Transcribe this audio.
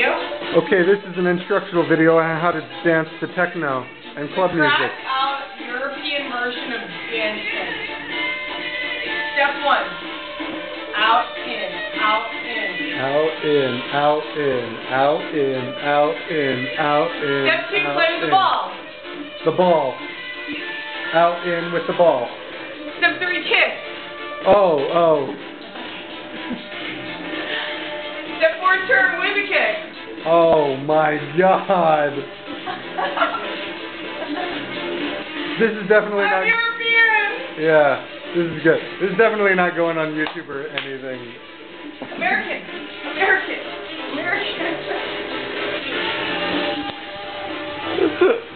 video. Okay, this is an instructional video on how to dance to techno and club music. Crack out European version of dancing. Step one. Out, in, out, in. Out, in, out, in, out, in, out, in, out, in. Step two, play with the ball. The ball. Out, in with the ball. Step three, kick. Oh, oh. Step four, turn with a kick. Oh my god. This is definitely I'm not. Yeah, this is good. This is definitely not going on YouTube or anything. American. American. American.